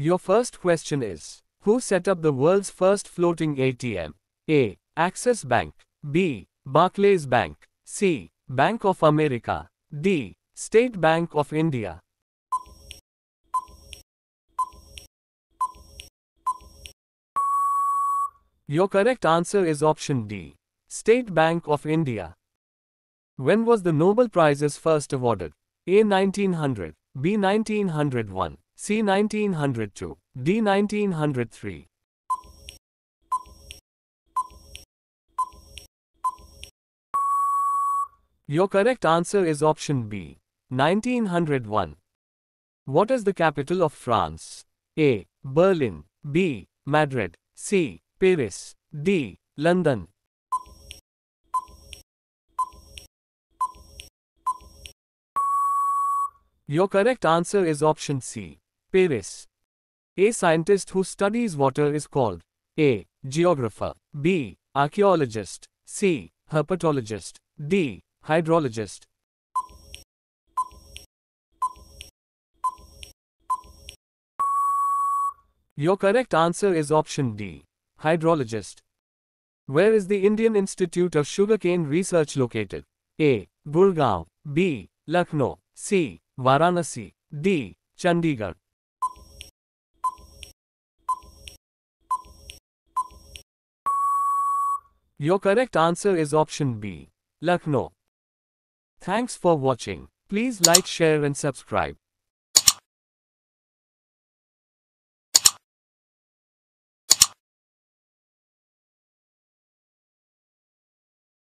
Your first question is Who set up the world's first floating ATM? A. Access Bank. B. Barclays Bank. C. Bank of America. D. State Bank of India. Your correct answer is option D. State Bank of India. When was the Nobel Prizes first awarded? A. 1900, B. 1901, C. 1902, D. 1903. Your correct answer is option B. 1901. What is the capital of France? A. Berlin, B. Madrid, C. Paris, D. London. Your correct answer is option C. Paris. A scientist who studies water is called A. Geographer, B. Archaeologist, C. Herpetologist, D. Hydrologist. Your correct answer is option D. Hydrologist. Where is the Indian Institute of Sugarcane Research located? A. Gurgaon, B. Lucknow, C. Varanasi, D. Chandigarh. Your correct answer is option B. Lucknow. Thanks for watching. Please like, share and subscribe.